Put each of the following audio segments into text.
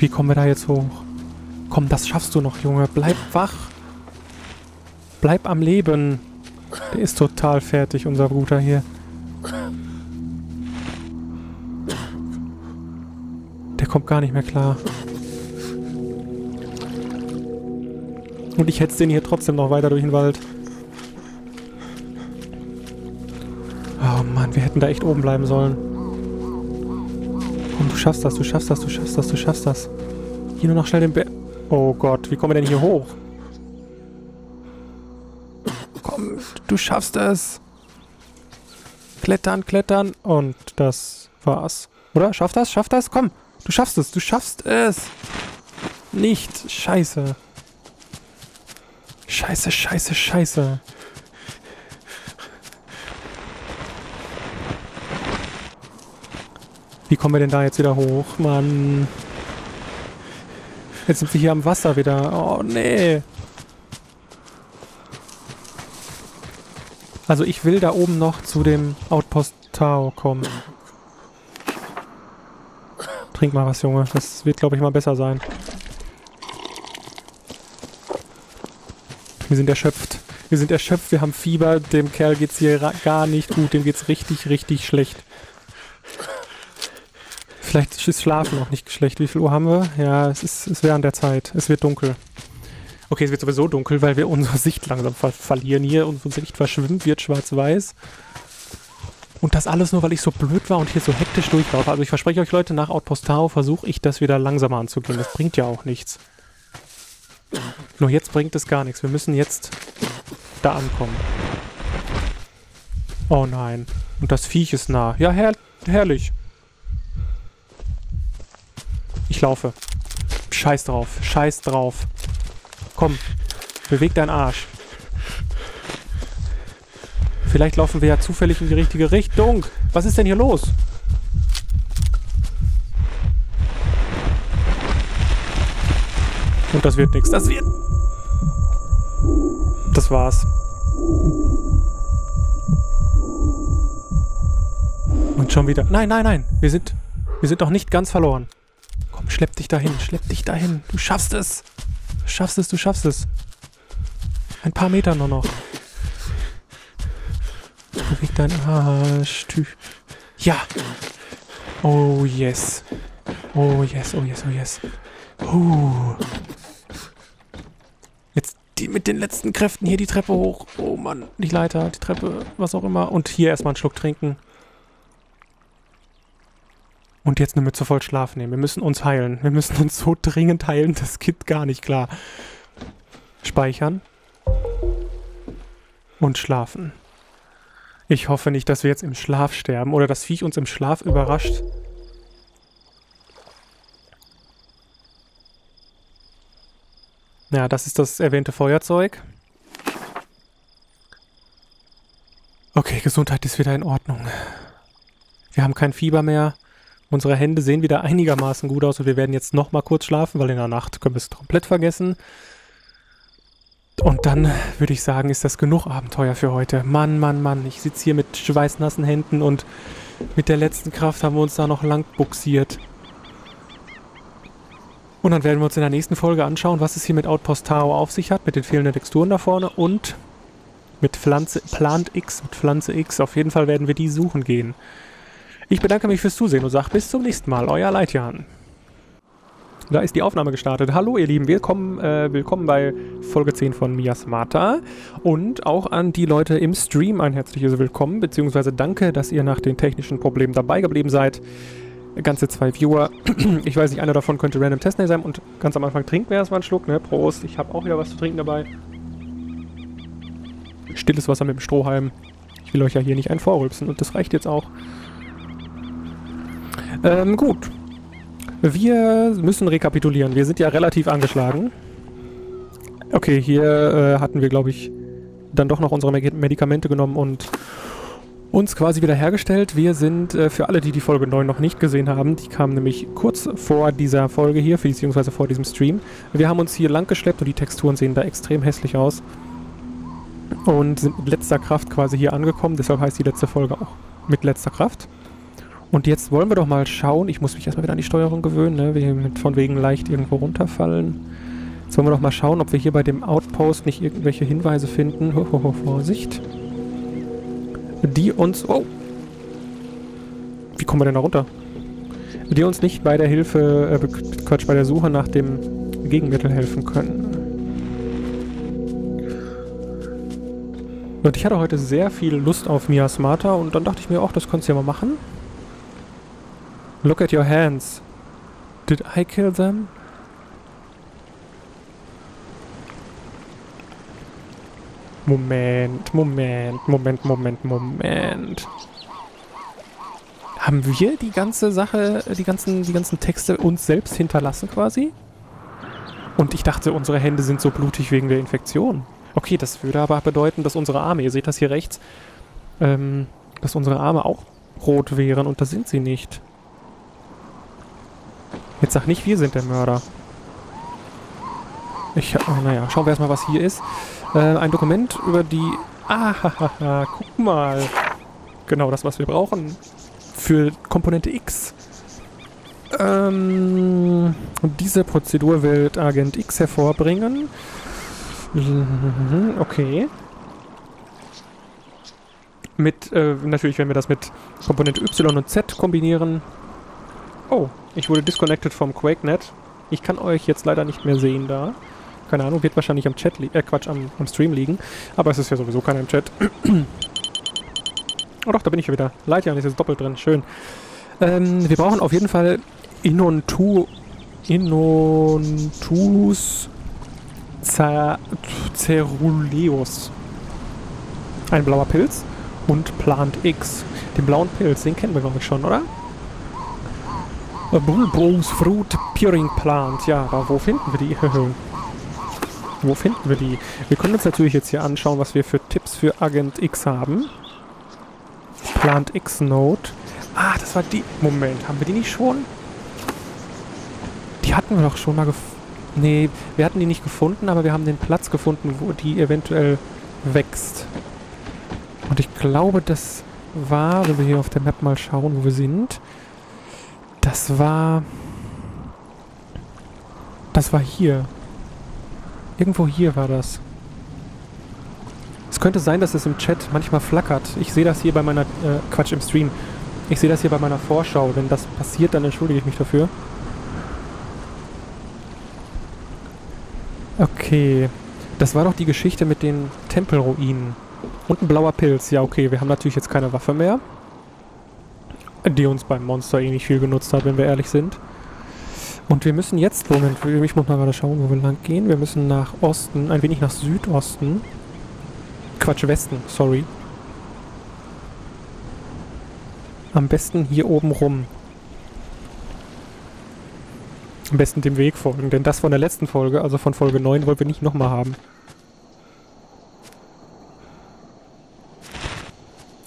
Wie kommen wir da jetzt hoch? Komm, das schaffst du noch, Junge. Bleib wach. Bleib am Leben. Der ist total fertig, unser Bruder hier. Der kommt gar nicht mehr klar. Und ich hetze den hier trotzdem noch weiter durch den Wald. Oh Mann, wir hätten da echt oben bleiben sollen. Schaffst das, du schaffst das, du schaffst das, du schaffst das. Hier nur noch schnell den Bär... Oh Gott, wie kommen wir denn hier hoch? Komm, du schaffst es. Klettern, klettern. Und das war's. Oder? Schaff das, schaff das, komm. Du schaffst es, du schaffst es. Nicht. Scheiße. Scheiße, scheiße, scheiße. Wie kommen wir denn da jetzt wieder hoch? Mann. Jetzt sind wir hier am Wasser wieder. Oh, nee. Also ich will da oben noch zu dem Outpost Tao kommen. Trink mal was, Junge. Das wird, glaube ich, mal besser sein. Wir sind erschöpft. Wir sind erschöpft, wir haben Fieber. Dem Kerl geht's hier gar nicht gut. Dem geht's richtig, richtig schlecht. Vielleicht ist Schlafen auch nicht schlecht. Wie viel Uhr haben wir? Ja, es ist, es wäre an der Zeit. Es wird dunkel. Okay, es wird sowieso dunkel, weil wir unsere Sicht langsam ver verlieren hier und unsere Sicht verschwimmt, wird schwarz-weiß. Und das alles nur, weil ich so blöd war und hier so hektisch durchlaufe. Also ich verspreche euch Leute, nach Outpost Tau versuche ich das wieder langsamer anzugehen. Das bringt ja auch nichts. Nur jetzt bringt es gar nichts. Wir müssen jetzt da ankommen. Oh nein. Und das Viech ist nah. Ja, her herrlich. Ich laufe. Scheiß drauf. Scheiß drauf. Komm. Beweg deinen Arsch. Vielleicht laufen wir ja zufällig in die richtige Richtung. Was ist denn hier los? Und das wird nichts. Das wird... Das war's. Und schon wieder... Nein, nein, nein. Wir sind... Wir sind noch nicht ganz verloren. Schlepp dich dahin, schlepp dich dahin. Du schaffst es. Du schaffst es, du schaffst es. Ein paar Meter nur noch. Beweg deinen Arsch. Ja. Oh yes. Oh yes, oh yes, oh yes. Uh. Jetzt die mit den letzten Kräften hier die Treppe hoch. Oh Mann, die Leiter, die Treppe, was auch immer. Und hier erstmal einen Schluck trinken. Und jetzt eine Mütze voll Schlaf nehmen. Wir müssen uns heilen. Wir müssen uns so dringend heilen, das geht gar nicht klar. Speichern. Und schlafen. Ich hoffe nicht, dass wir jetzt im Schlaf sterben oder das Viech uns im Schlaf überrascht. Ja, das ist das erwähnte Feuerzeug. Okay, Gesundheit ist wieder in Ordnung. Wir haben kein Fieber mehr. Unsere Hände sehen wieder einigermaßen gut aus und wir werden jetzt nochmal kurz schlafen, weil in der Nacht können wir es komplett vergessen. Und dann würde ich sagen, ist das genug Abenteuer für heute. Mann, Mann, Mann, ich sitze hier mit schweißnassen Händen und mit der letzten Kraft haben wir uns da noch lang buxiert. Und dann werden wir uns in der nächsten Folge anschauen, was es hier mit Outpost Taro auf sich hat, mit den fehlenden Texturen da vorne und mit Pflanze, Plant X, mit Pflanze X. Auf jeden Fall werden wir die suchen gehen. Ich bedanke mich fürs Zusehen und sage bis zum nächsten Mal. Euer Leitjan. Da ist die Aufnahme gestartet. Hallo ihr Lieben, willkommen, äh, willkommen bei Folge 10 von Miasmata und auch an die Leute im Stream ein herzliches Willkommen, beziehungsweise danke, dass ihr nach den technischen Problemen dabei geblieben seid. Ganze zwei Viewer. Ich weiß nicht, einer davon könnte Random Testname sein und ganz am Anfang trinken wir erstmal einen Schluck, ne? Prost, ich habe auch wieder was zu trinken dabei. Stilles Wasser mit dem Strohhalm. Ich will euch ja hier nicht einen vorrülpsen und das reicht jetzt auch. Ähm, gut. Wir müssen rekapitulieren. Wir sind ja relativ angeschlagen. Okay, hier äh, hatten wir, glaube ich, dann doch noch unsere Medikamente genommen und uns quasi wieder hergestellt. Wir sind, äh, für alle, die die Folge 9 noch nicht gesehen haben, die kam nämlich kurz vor dieser Folge hier, beziehungsweise vor diesem Stream. Wir haben uns hier lang geschleppt und die Texturen sehen da extrem hässlich aus. Und sind mit letzter Kraft quasi hier angekommen, deshalb heißt die letzte Folge auch mit letzter Kraft. Und jetzt wollen wir doch mal schauen. Ich muss mich erstmal wieder an die Steuerung gewöhnen, ne? Von wegen leicht irgendwo runterfallen. Jetzt wollen wir doch mal schauen, ob wir hier bei dem Outpost nicht irgendwelche Hinweise finden. Ho, ho, ho, Vorsicht. Die uns... Oh! Wie kommen wir denn da runter? Die uns nicht bei der Hilfe, äh, Quatsch, bei der Suche nach dem Gegenmittel helfen können. Und ich hatte heute sehr viel Lust auf Miasmata und dann dachte ich mir auch, das kannst du ja mal machen. Look at your hands. Did I kill them? Moment, Moment, Moment, Moment, Moment. Haben wir die ganze Sache, die ganzen, die ganzen Texte uns selbst hinterlassen quasi? Und ich dachte, unsere Hände sind so blutig wegen der Infektion. Okay, das würde aber bedeuten, dass unsere Arme, ihr seht das hier rechts, ähm, dass unsere Arme auch rot wären und das sind sie nicht. Jetzt sag nicht, wir sind der Mörder. Ich, oh, naja, schauen wir erstmal, was hier ist. Äh, ein Dokument über die... Ah, guck mal. Genau das, was wir brauchen. Für Komponente X. Ähm, diese Prozedur wird Agent X hervorbringen. Mhm, okay. Mit, äh, natürlich, wenn wir das mit Komponente Y und Z kombinieren. Oh, ich wurde disconnected vom QuakeNet. Ich kann euch jetzt leider nicht mehr sehen da. Keine Ahnung, wird wahrscheinlich am Chat, äh, Quatsch, am, am Stream liegen. Aber es ist ja sowieso keiner im Chat. oh doch, da bin ich ja wieder. Lightjan ist jetzt doppelt drin, schön. Ähm, wir brauchen auf jeden Fall Inontu... Inontus... Ceruleus. Ein blauer Pilz und Plant X. Den blauen Pilz, den kennen wir glaube ich schon, oder? Bulbous Fruit Peering Plant. Ja, aber wo finden wir die? wo finden wir die? Wir können uns natürlich jetzt hier anschauen, was wir für Tipps für Agent X haben. Plant X Node. Ah, das war die... Moment, haben wir die nicht schon? Die hatten wir doch schon mal gefunden. Nee, wir hatten die nicht gefunden, aber wir haben den Platz gefunden, wo die eventuell wächst. Und ich glaube, das war, wenn wir hier auf der Map mal schauen, wo wir sind, das war... Das war hier. Irgendwo hier war das. Es könnte sein, dass es im Chat manchmal flackert. Ich sehe das hier bei meiner... Äh, Quatsch, im Stream. Ich sehe das hier bei meiner Vorschau. Wenn das passiert, dann entschuldige ich mich dafür. Okay. Das war doch die Geschichte mit den Tempelruinen. Und ein blauer Pilz. Ja, okay. Wir haben natürlich jetzt keine Waffe mehr die uns beim Monster eh nicht viel genutzt hat, wenn wir ehrlich sind. Und wir müssen jetzt, Moment, ich muss mal gerade schauen, wo wir lang gehen. Wir müssen nach Osten, ein wenig nach Südosten. Quatsch, Westen, sorry. Am besten hier oben rum. Am besten dem Weg folgen, denn das von der letzten Folge, also von Folge 9, wollen wir nicht nochmal haben.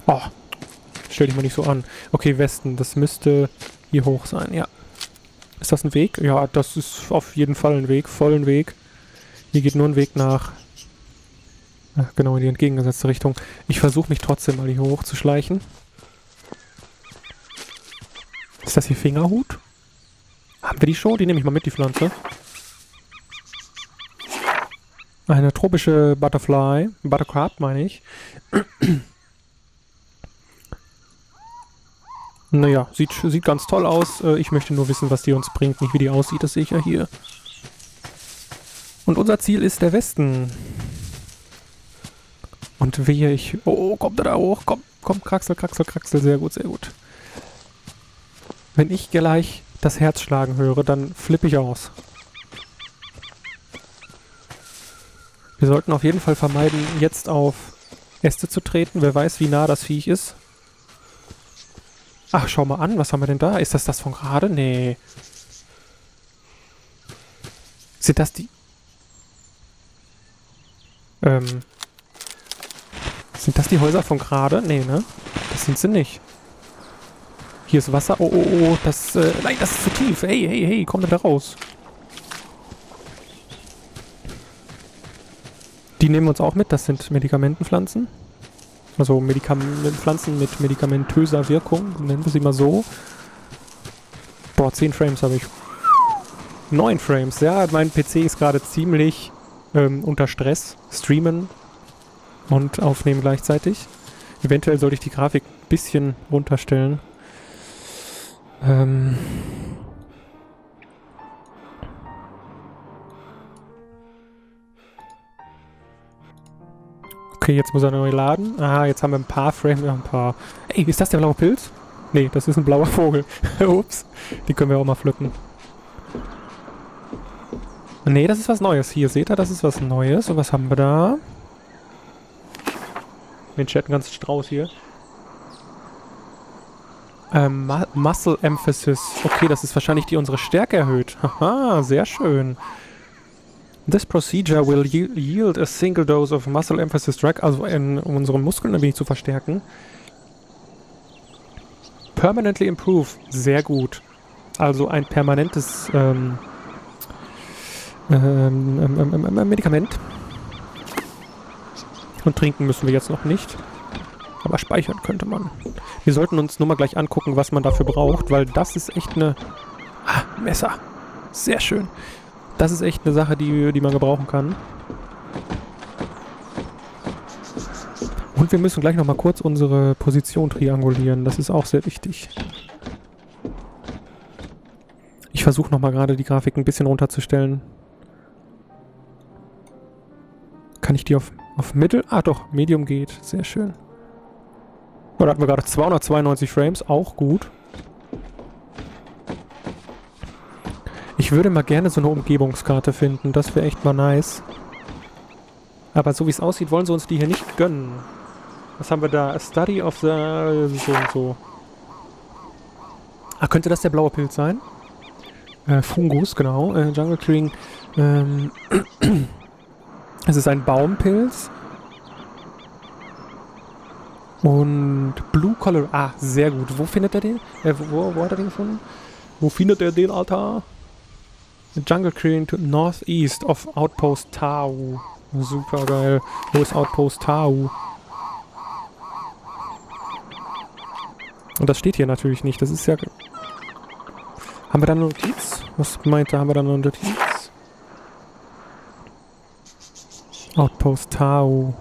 Oh, Stell dich mal nicht so an. Okay, Westen, das müsste hier hoch sein, ja. Ist das ein Weg? Ja, das ist auf jeden Fall ein Weg, vollen Weg. Hier geht nur ein Weg nach... Ach, genau, in die entgegengesetzte Richtung. Ich versuche mich trotzdem mal hier hoch zu schleichen. Ist das hier Fingerhut? Haben wir die schon? Die nehme ich mal mit, die Pflanze. Eine tropische Butterfly. Buttercrab, meine ich. Naja, sieht, sieht ganz toll aus. Äh, ich möchte nur wissen, was die uns bringt, nicht wie die aussieht, das sehe ich ja hier. Und unser Ziel ist der Westen. Und wehe ich... Oh, oh, kommt er da hoch? Komm, komm, Kraxel, Kraxel, Kraxel. Sehr gut, sehr gut. Wenn ich gleich das Herz schlagen höre, dann flippe ich aus. Wir sollten auf jeden Fall vermeiden, jetzt auf Äste zu treten. Wer weiß, wie nah das Viech ist. Ach, schau mal an, was haben wir denn da? Ist das das von gerade? Nee. Sind das die... Ähm... Sind das die Häuser von gerade? Nee, ne? Das sind sie nicht. Hier ist Wasser. Oh, oh, oh. Das, äh, nein, das ist zu tief. Hey, hey, hey, komm da raus. Die nehmen wir uns auch mit. Das sind Medikamentenpflanzen. Also Medikam Pflanzen mit medikamentöser Wirkung, nennen wir sie mal so. Boah, 10 Frames habe ich. 9 Frames, ja, mein PC ist gerade ziemlich ähm, unter Stress. Streamen und aufnehmen gleichzeitig. Eventuell sollte ich die Grafik ein bisschen runterstellen. Ähm okay, jetzt muss er neu laden. Ah, jetzt haben wir ein paar Frames, ein paar... Ey, ist das der blaue Pilz? Nee, das ist ein blauer Vogel. Ups, die können wir auch mal pflücken. Nee, das ist was Neues. Hier, seht ihr, das ist was Neues. Und was haben wir da? Mensch, hat einen ganzen Strauß hier. Ähm, Mu Muscle Emphasis. Okay, das ist wahrscheinlich die unsere Stärke erhöht. Haha, sehr schön. This procedure will yield a single dose of muscle emphasis drug, also in, um unsere Muskeln ein wenig zu verstärken. Permanently improve. Sehr gut. Also ein permanentes ähm, ähm, ähm, ähm Medikament. Und trinken müssen wir jetzt noch nicht. Aber speichern könnte man. Wir sollten uns nur mal gleich angucken, was man dafür braucht, weil das ist echt eine... Ah, Messer. Sehr schön. Das ist echt eine Sache, die, die man gebrauchen kann. Und wir müssen gleich nochmal kurz unsere Position triangulieren. Das ist auch sehr wichtig. Ich versuche nochmal gerade die Grafik ein bisschen runterzustellen. Kann ich die auf, auf Mittel? Ah doch, Medium geht. Sehr schön. Oder hatten wir gerade 292 Frames. Auch gut. Ich würde mal gerne so eine Umgebungskarte finden. Das wäre echt mal nice. Aber so wie es aussieht, wollen sie uns die hier nicht gönnen. Was haben wir da? A Study of the... so und so. Ah, könnte das der blaue Pilz sein? Äh, Fungus, genau. Äh, Jungle Clearing. Ähm... Es ist ein Baumpilz. Und Blue Color. Ah, sehr gut. Wo findet er den? Äh, wo, wo hat er den gefunden? Wo findet er den, Alter? Jungle Crane to northeast of Outpost Tau. Super geil. Wo ist Outpost Tau? Und das steht hier natürlich nicht. Das ist ja... Haben wir da eine Notiz? Was meint er? Haben wir da eine Notiz? Outpost Tau.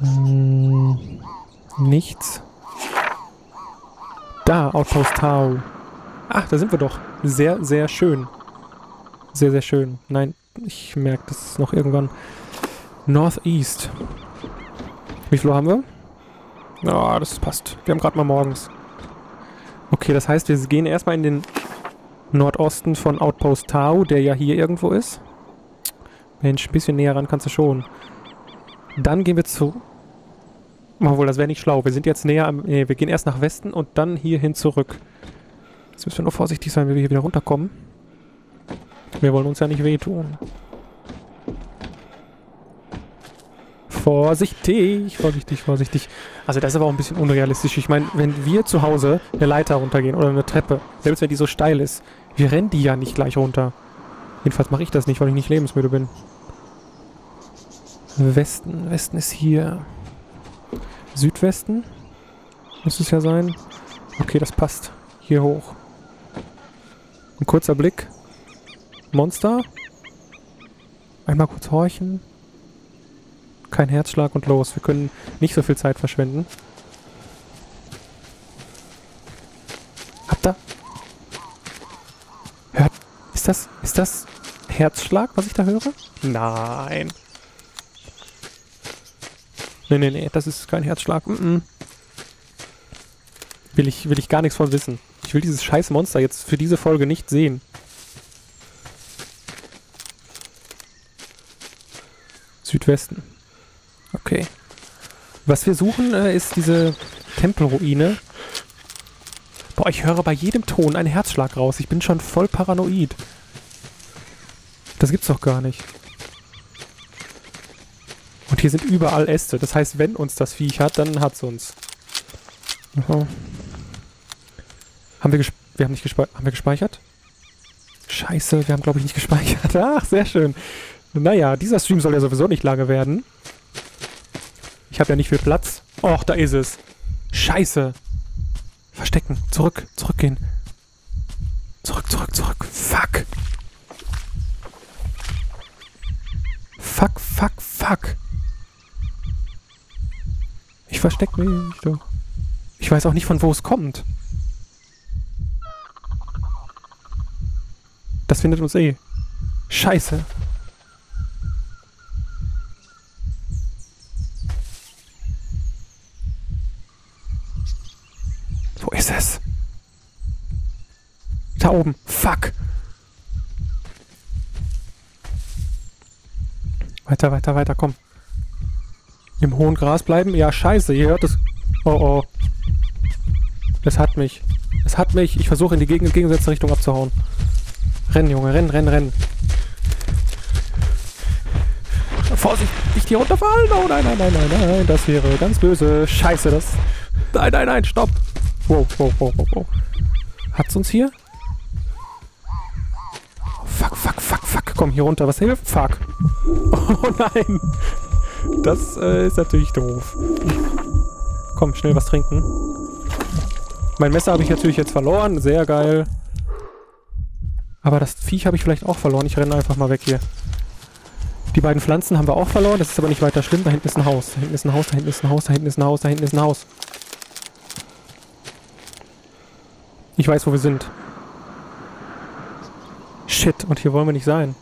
Hm, nichts. Da, Outpost Tau. Ach, da sind wir doch. Sehr, sehr schön. Sehr, sehr schön. Nein, ich merke, das ist noch irgendwann. Northeast. Wie viel haben wir? Ja, oh, das passt. Wir haben gerade mal morgens. Okay, das heißt, wir gehen erstmal in den Nordosten von Outpost Tau, der ja hier irgendwo ist. Mensch, ein bisschen näher ran kannst du schon. Dann gehen wir zu... Obwohl, das wäre nicht schlau. Wir sind jetzt näher am... Nee, wir gehen erst nach Westen und dann hierhin zurück. Jetzt müssen wir nur vorsichtig sein, wie wir hier wieder runterkommen. Wir wollen uns ja nicht wehtun. Vorsichtig, vorsichtig, vorsichtig. Also das ist aber auch ein bisschen unrealistisch. Ich meine, wenn wir zu Hause eine Leiter runtergehen oder eine Treppe, selbst wenn die so steil ist, wir rennen die ja nicht gleich runter. Jedenfalls mache ich das nicht, weil ich nicht lebensmüde bin. Westen. Westen ist hier. Südwesten? Muss es ja sein. Okay, das passt. Hier hoch. Ein kurzer Blick. Monster. Einmal kurz horchen. Kein Herzschlag und los. Wir können nicht so viel Zeit verschwenden. Habt ihr? Hört. Ist das. Ist das Herzschlag, was ich da höre? Nein. Nee, nee, nee, das ist kein Herzschlag. Mm -mm. Will, ich, will ich gar nichts von wissen. Ich will dieses scheiß Monster jetzt für diese Folge nicht sehen. Südwesten. Okay. Was wir suchen, äh, ist diese Tempelruine. Boah, ich höre bei jedem Ton einen Herzschlag raus. Ich bin schon voll paranoid. Das gibt's doch gar nicht. Und hier sind überall Äste. Das heißt, wenn uns das Viech hat, dann hat's uns. Aha. Haben wir? Wir haben nicht gespeichert. Haben wir gespeichert? Scheiße, wir haben, glaube ich, nicht gespeichert. Ach, sehr schön. Naja, dieser Stream soll ja sowieso nicht lange werden. Ich habe ja nicht viel Platz. Och, da ist es. Scheiße. Verstecken. Zurück. Zurückgehen. Zurück, zurück, zurück. Fuck. Fuck, fuck, fuck. Ich versteck mich doch. Ich weiß auch nicht, von wo es kommt. Das findet uns eh. Scheiße. Wo ist es? Da oben. Fuck. Weiter, weiter, weiter, komm. Im hohen Gras bleiben? Ja, scheiße, ihr hört es. Oh, oh. Es hat mich. Es hat mich. Ich versuche in die gegensätzliche Richtung abzuhauen. Renn, Junge, renn, renn, renn. Vorsicht, nicht hier runterfallen. Oh nein, nein, nein, nein, nein. Das wäre ganz böse. Scheiße, das... Nein, nein, nein, stopp. Wow, wow, wow, wow, wow. Hat's uns hier? fuck, fuck, fuck, fuck. Komm, hier runter. Was hilft? Fuck. Oh nein. Das äh, ist natürlich doof. Komm, schnell was trinken. Mein Messer habe ich natürlich jetzt verloren. Sehr geil. Aber das Viech habe ich vielleicht auch verloren. Ich renne einfach mal weg hier. Die beiden Pflanzen haben wir auch verloren. Das ist aber nicht weiter schlimm. Da hinten ist ein Haus. Da hinten ist ein Haus, da hinten ist ein Haus, da hinten ist ein Haus, da hinten ist ein Haus. Ich weiß, wo wir sind. Shit, und hier wollen wir nicht sein.